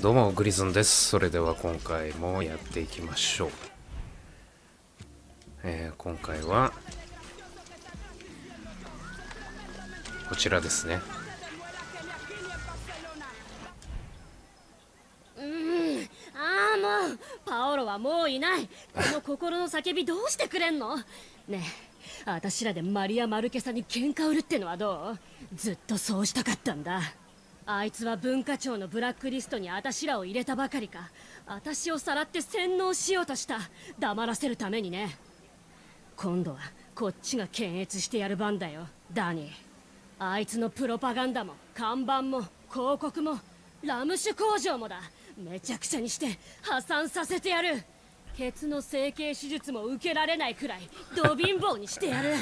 どうもグリズンです。それでは今回もやっていきましょう、えー、今回はこちらですね。うんああもうパオロはもういない。この心の叫びどうしてくれんの？ねえ私らでマリア・マルケサに喧嘩売るってのはどう？ずっとそうしたかったんだ。あいつは文化庁のブラックリストに私らを入れたばかりか。私をさらって洗脳しようとした。黙らせるためにね。今度はこっちが検閲してやる番だよ。ダニー。あいつのプロパガンダも看板も広告もラム酒工場もだ。めちゃくちゃにして破産させてやる。ケツの整形手術も受けられないくらいド貧乏にしてやる。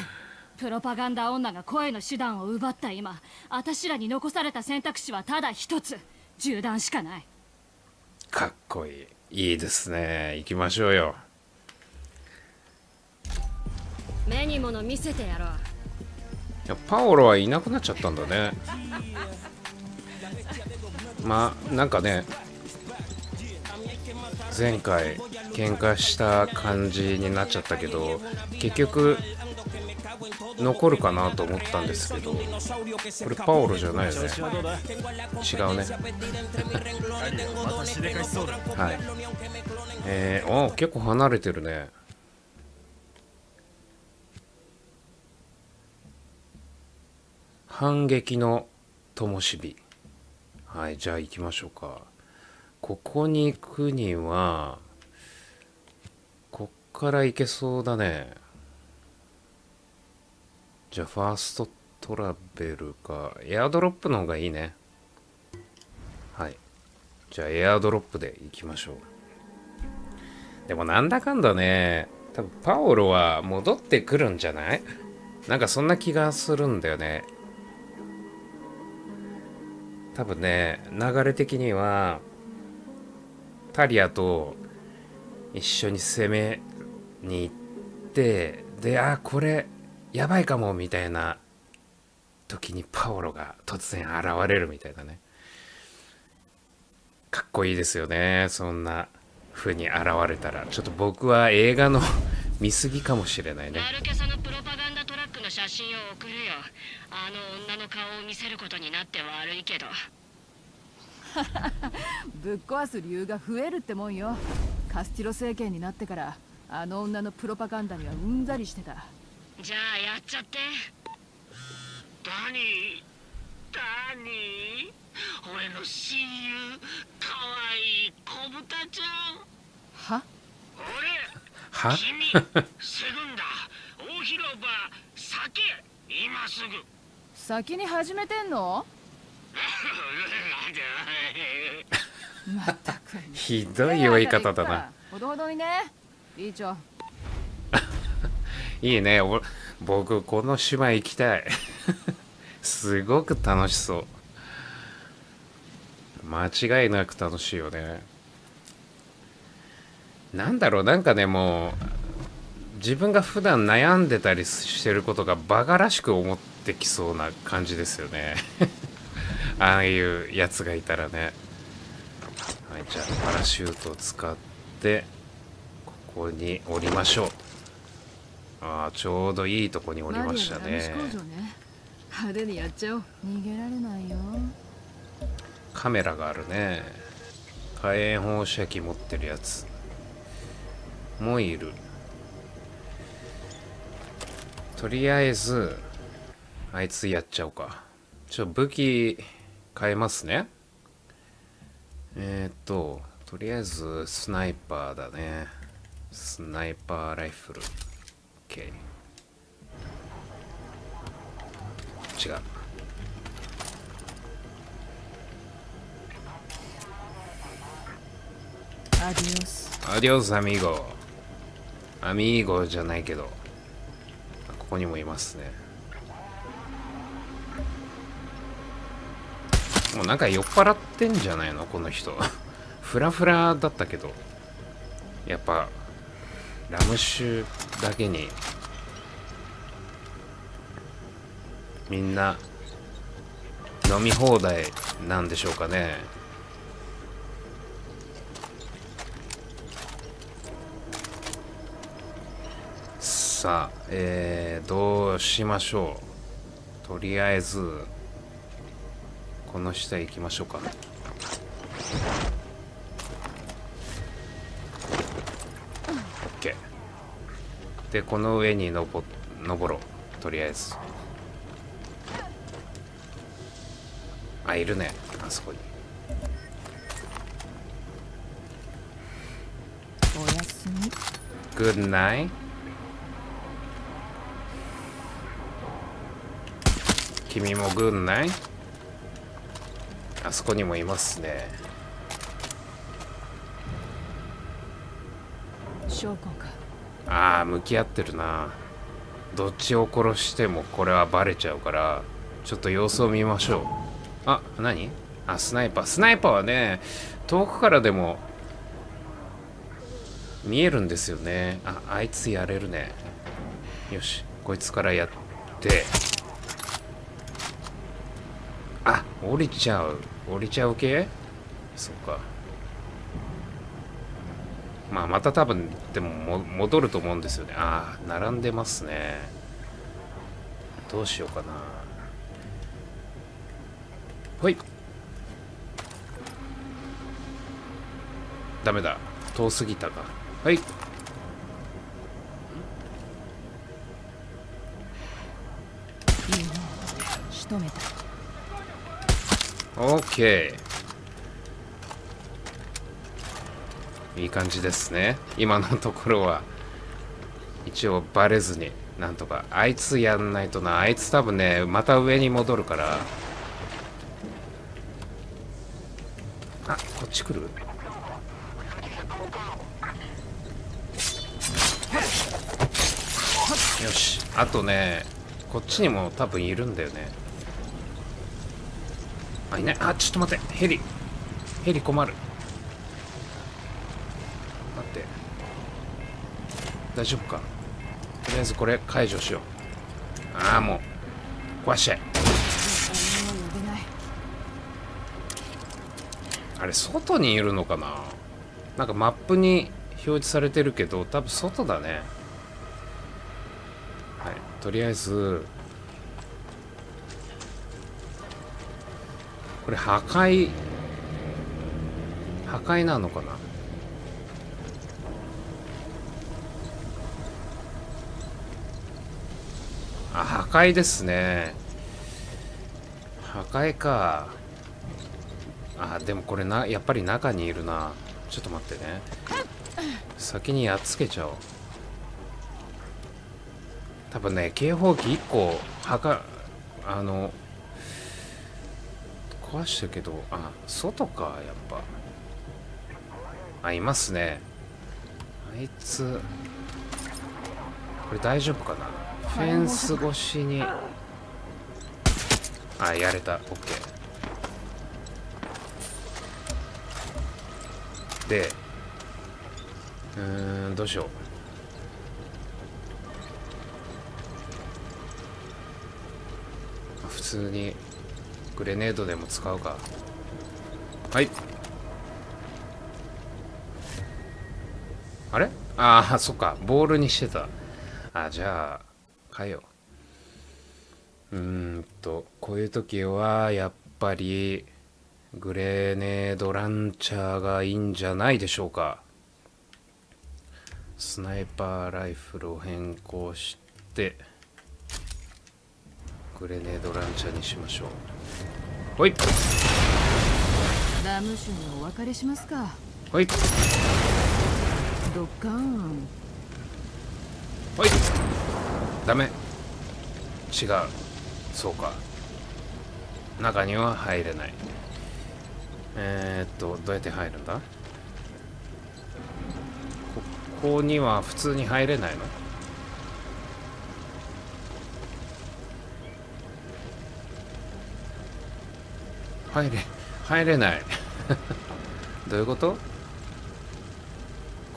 プロパガンダ女が声の手段を奪った今私らに残された選択肢はただ一つ。銃弾しかない。かっこいい。いいですね。行きましょうよ。目に物見せてやろう。いやパオロはいなくなっちゃったんだね。まあなんかね前回喧嘩した感じになっちゃったけど結局残るかなと思ったんですけどこれパオロじゃないよね。違うね。はい。えー、あ結構離れてるね。反撃の灯火。はいじゃあ行きましょうか。ここに行くにはこっから行けそうだねじゃあファーストトラベルか。エアドロップの方がいいね。はい。じゃあエアドロップで行きましょう。でもなんだかんだね多分パオロは戻ってくるんじゃない？なんかそんな気がするんだよね。多分ね流れ的にはタリアと一緒に攻めに行ってであこれやばいかもみたいな時にパオロが突然現れるみたいなね。かっこいいですよねそんな風に現れたら。ちょっと僕は映画の 見過ぎかもしれないね。マルケサのプロパガンダトラックの写真を送るよ。あの女の顔を見せることになって悪いけど。ぶっ壊す理由が増えるってもんよ。カスティロ政権になってからあの女のプロパガンダにはうんざりしてたじゃあやっちゃって。ダニー。ダニー。俺の親友かわいい子豚ちゃん。は？俺は？君セグンだ。大広場酒。今すぐ。先に始めてんの？まったく。ひどい酔い方だな。ほどほどにね。いいちょいいね。僕この島行きたい。すごく楽しそう。間違いなく楽しいよね。なんだろう。なんかねもう自分が普段悩んでたりしてることがバカらしく思ってきそうな感じですよね。ああいうやつがいたらね。はいじゃあパラシュートを使ってここに降りましょう。ああちょうどいいとこに降りましたね。ね派手にやっちゃおう。逃げられないよ。カメラがあるね。火炎放射器持ってるやつもいる。とりあえずあいつやっちゃおうか。ちょ武器変えますね。えー、っととりあえずスナイパーだね。スナイパーライフル OK 違う。アディオス。アディオスアミーゴ。アミーゴじゃないけど。ここにもいますね。もうなんか酔っ払ってんじゃないの？この人。フラフラだったけど。やっぱラム酒だけにみんな飲み放題なんでしょうかね。さあえー、どうしましょう。とりあえずこの下行きましょうか。でこの上に登登ろう。とりあえず。あいるね。あそこに。おやすみ。Good night. 君も Good night. あそこにもいますね。証拠かああ向き合ってるな。どっちを殺してもこれはバレちゃうからちょっと様子を見ましょう。あ何？あスナイパー。スナイパーはね遠くからでも見えるんですよね。ああいつやれるね。よしこいつからやって。あ降りちゃう。降りちゃう系？そっか。まあまた多分でもも戻ると思うんですよね。ああ並んでますね。どうしようかな。ほい。ダメだ。遠すぎたか。はい。いいね。仕留めた OK いい感じですね。今のところは。一応バレずになんとか。あいつやんないとな。あいつ多分ねまた上に戻るから。あこっち来る？よし。あとねこっちにも多分いるんだよね。あいない。あちょっと待って。ヘリ。ヘリ困る。大丈夫か？とりあえずこれ解除しよう。ああもう壊しちゃえあれ外にいるのかな？なんかマップに表示されてるけど多分外だね。はいとりあえずこれ破壊破壊なのかなあ破壊ですね。破壊か。あでもこれなやっぱり中にいるな。ちょっと待ってね。先にやっつけちゃおう。多分ね警報器1個破壊あの壊したけどあ外かやっぱ。あいますね。あいつこれ大丈夫かな？フェンス越しに。あやれた。OK でうーんどうしよう。普通にグレネードでも使うか。はい。あれ？ああそっか。ボールにしてた。あじゃあ変えよ。ううーんとこういう時はやっぱりグレネードランチャーがいいんじゃないでしょうか。スナイパーライフルを変更してグレネードランチャーにしましょう。ほい。ラム酒にお別れしますか。ほい。ドッカーン。ほいダメ。違う。そうか。中には入れない。えー、っとどうやって入るんだ？ここには普通に入れないの？入れ入れない。どういうこと？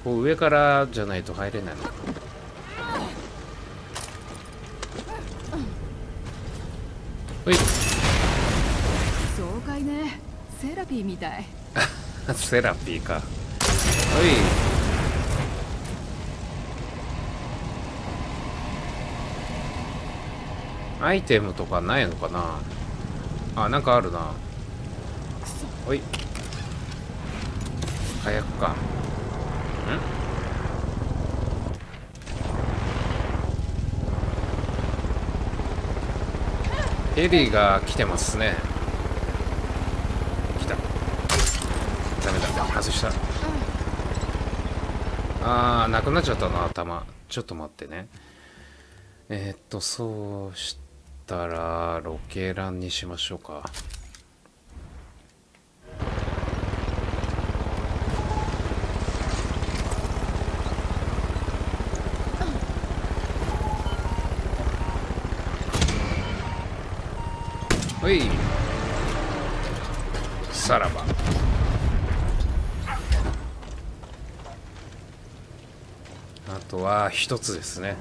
こう上からじゃないと入れないのほい。爽快ね。セラピーみたい。セラピーか。ほい。アイテムとかないのかな？あなんかあるな。ほい。火薬か。ヘリが来てますね。来た。ダメだ。外した。あーなくなっちゃったな頭。ちょっと待ってね。えー、っとそうしたらロケランにしましょうかいさらばあとは一つですね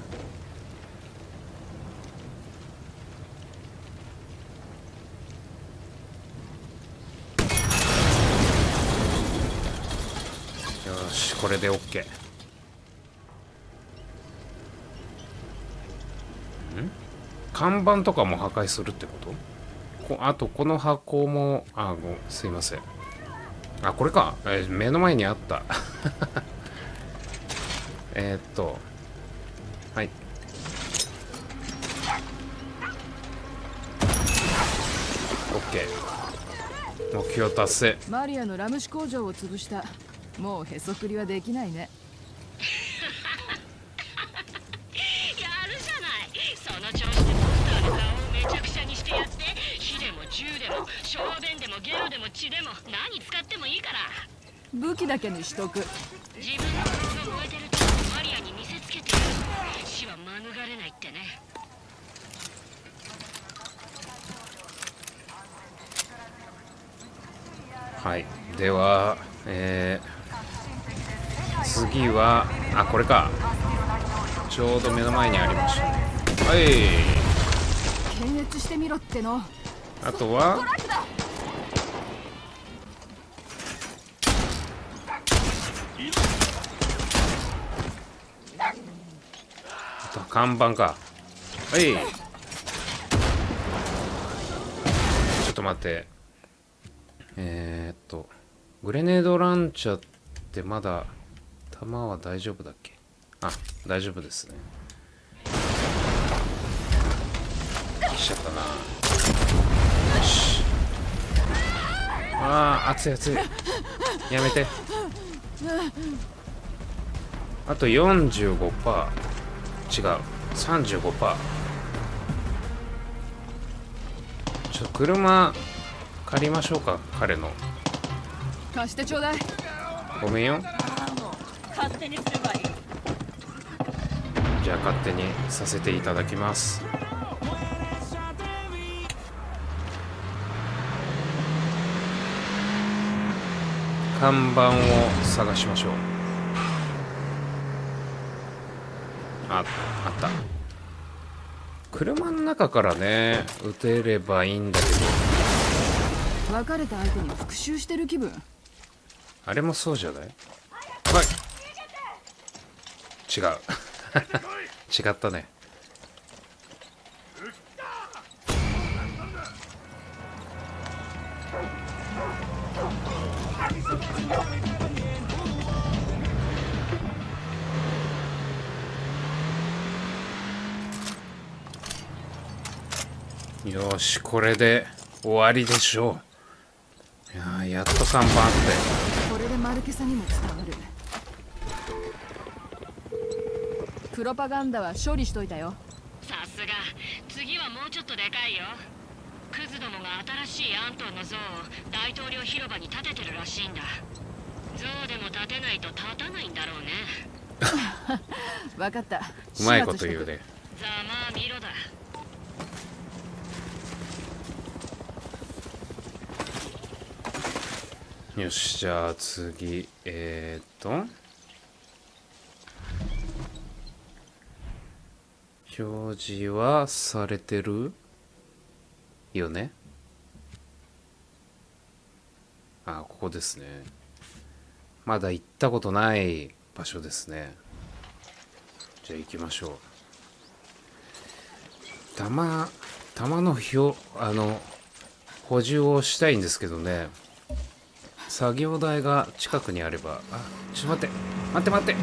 よしこれで OK ん看板とかも破壊するってことあとこの箱もあごすいません。あこれか、えー目の前にあった。えっとはい。オッケー。目標達成。マリアのラム酒工場を潰した。もうへそくりはできないね。小便でもゲロでも血でも何使ってもいいから。武器だけにしとく。自分の顔が燃えてるとマリアに見せつけてやる。死は免れないってね。はい。ではえー、次はあこれか。ちょうど目の前にありましたねはい。検閲してみろってのあとは？あと看板か。はい。ちょっと待って。えー、っとグレネードランチャーってまだ弾は大丈夫だっけ？あ大丈夫ですね。来ちゃったな。し。あー熱い熱い。やめて。あと45%違う。35%ちょっと車借りましょうか彼の。貸してちょうだい。ごめんよ。勝手にすればいい。じゃあ勝手にさせていただきます看板を探しましょう。ああった。車の中からね撃てればいいんだけど。別れた相手に復讐してる気分。あれもそうじゃない？はい。違う。違ったねよしこれで終わりでしょう。いやーやっと看板あって。これでマルケサにも伝わる。プロパガンダは処理しといたよ。さすが。次はもうちょっとでかいよクズどもが新しいアントンの像を大統領広場に建ててるらしいんだ。像でも建てないと立たないんだろうね。分かった。うまいこと言うね。ざまあ見ろだ。よしじゃあ次えー、っと。表示はされてる？よね。あここですね。まだ行ったことない場所ですね。じゃあ行きましょう。弾弾の表あの補充をしたいんですけどね。作業台が近くにあれば。あちょっと待って。待って待って。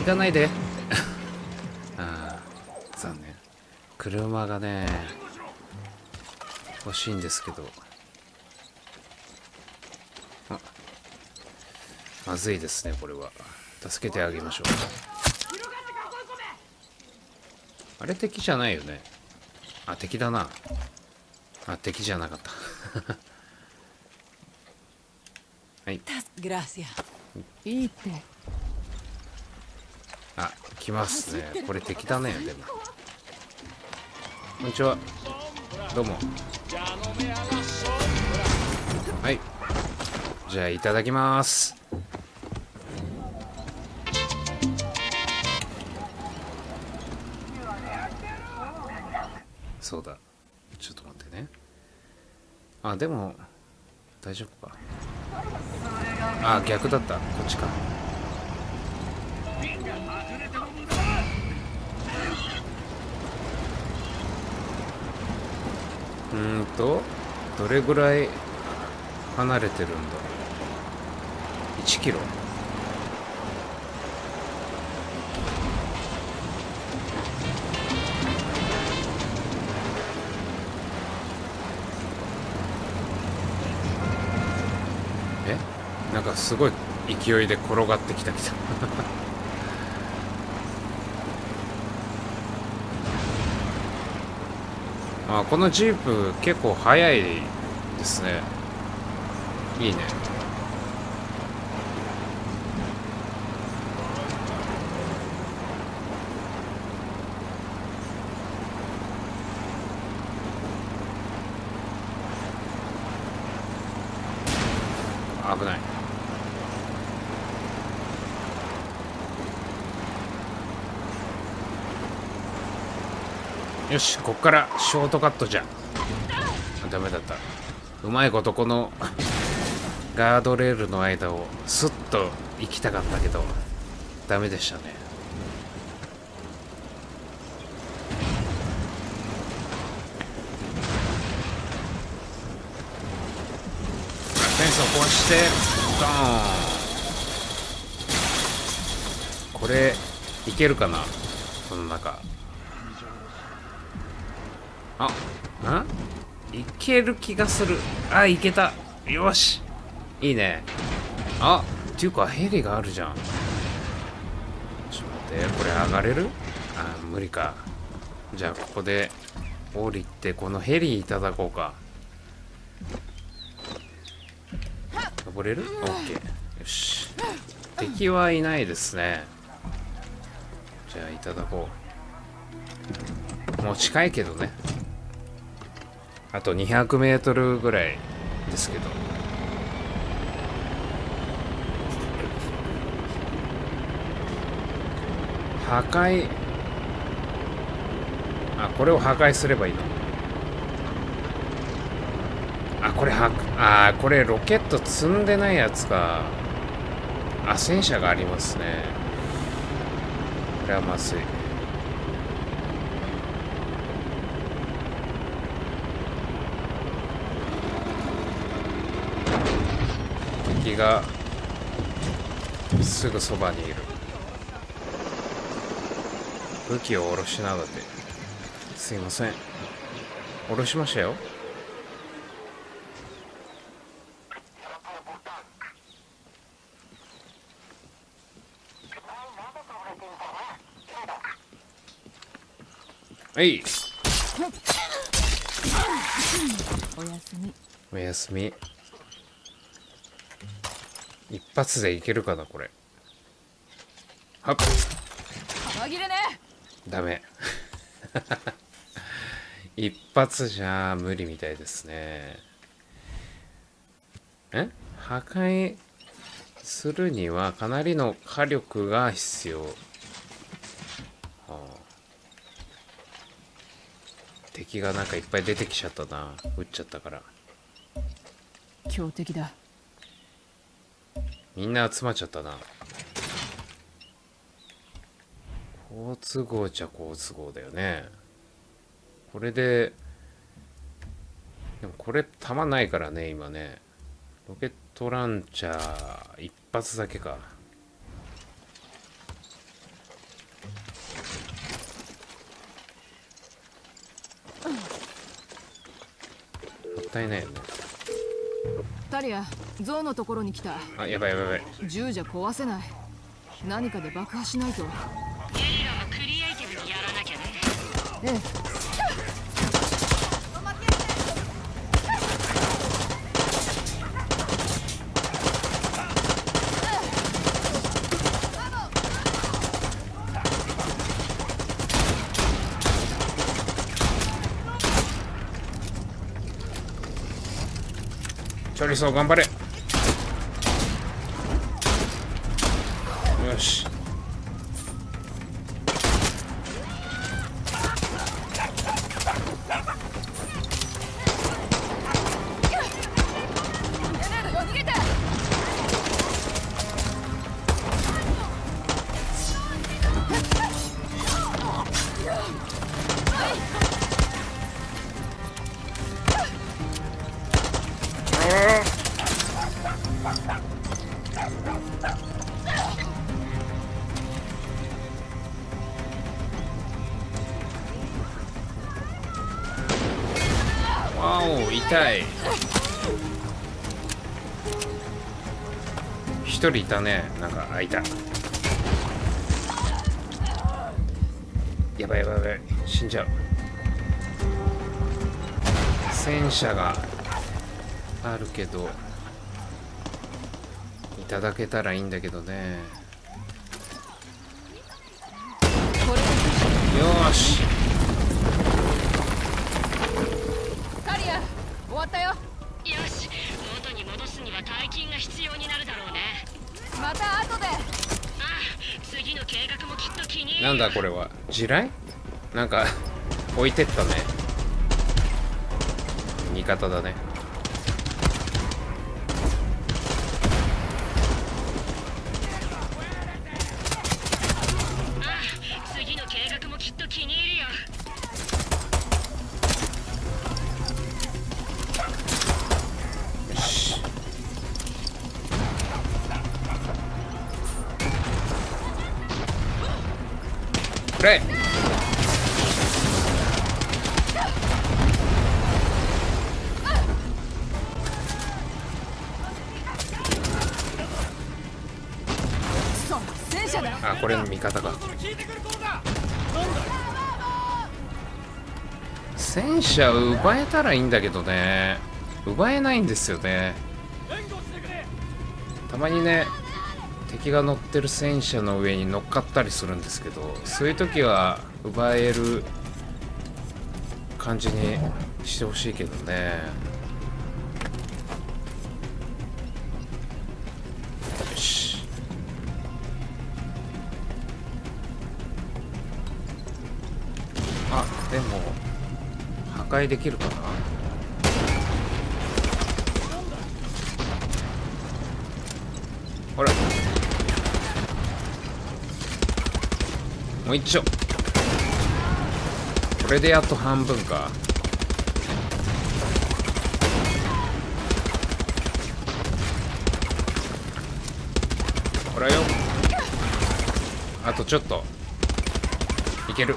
行かないで。ああ残念。車がね欲しいんですけど。あまずいですねこれは。助けてあげましょう。あれ敵じゃないよね。あ敵だな。あ敵じゃなかった。はい.いいってあ来ますね。これ敵だねでも。こんにちは。どうもはい。じゃあいただきます。そうだ。ちょっと待ってね。あでも大丈夫か。あ逆だった。こっちか。うんとどれぐらい離れてるんだ？1キロ。え？なんかすごい勢いで転がってきたきたあこのジープ結構速いですね。いいね危ないよしこっからショートカットじゃ。ダメだった。うまいことこのガードレールの間をスッと行きたかったけどダメでしたね。フェンスを壊してドーン。これいけるかな？この中。あんいける気がする。あいけた。よし。いいね。あっていうかヘリがあるじゃん。ちょっと待ってこれ上がれる？あ無理か。じゃあここで降りてこのヘリいただこうか。登れる ?OK よし。敵はいないですね。じゃあいただこう。もう近いけどねあと200メートルぐらいですけど。破壊。あこれを破壊すればいいの？あこれはあこれロケット積んでないやつか。あ戦車がありますね。これはまずい。敵がすぐそばにいる。武器を下ろしながら。ですいません。下ろしましたよ。はい。おやすみおやすみ。一発でいけるかなこれ。はっ。紛れね。ダメ。一発じゃ無理みたいですね。え？破壊するにはかなりの火力が必要、はあ、敵がなんかいっぱい出てきちゃったな。撃っちゃったから。強敵だみんな集まっちゃったな。好都合っちゃ好都合だよね。これででもこれ弾ないからね今ね。ロケットランチャー一発だけか。もったいないよね。タリアゾウのところに来た。あやばいやばいやばい。銃じゃ壊せない。何かで爆破しないと。ゲリラもクリエイティブにやらなきゃね。ええるぞ頑張れ。痛い。一人いたね。なんかあいた。やばいやばいやばい。死んじゃう。戦車があるけど。ただけたらいいんだけどね。よーし。タリア終わったよ。よし。元に戻すには大金が必要になるだろうね。また後で。ああ次の計画もきっと気になんだこれは？地雷？なんか置いてったね。味方だねくれ。あこれの味方か。戦車奪えたらいいんだけどね。奪えないんですよね。たまにね敵が乗ってる戦車の上に乗っかったりするんですけどそういう時は奪える感じにしてほしいけどね。よし。あでも破壊できるかなほらもう一丁。これでやっと半分か。ほらよ。あとちょっと。いける。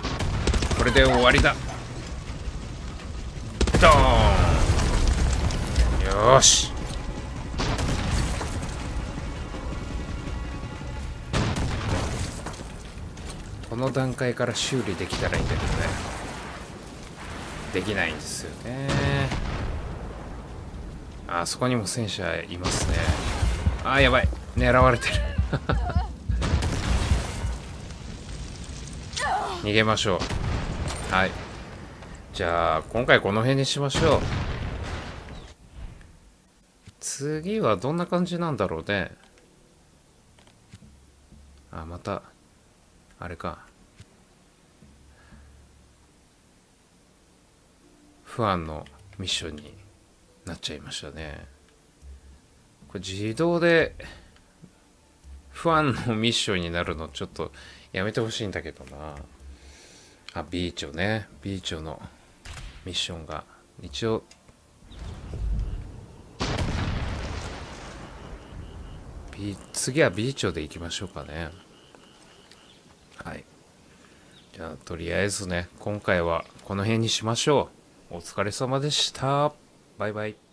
これで終わりだ。ドーン。よし。この段階から修理できたらいいんだけどね。できないんですよね。あそこにも戦車いますね。あーやばい。狙われてる。逃げましょう。はい。じゃあ今回この辺にしましょう。次はどんな感じなんだろうね。あまたあれか。不安のミッションになっちゃいましたね。これ自動で 不安のミッションになるのちょっとやめてほしいんだけどな。あビーチョね。ビーチョのミッションが一応。次は B 町で行きましょうかね。はい。じゃあとりあえずね今回はこの辺にしましょう。お疲れ様でした。バイバイ。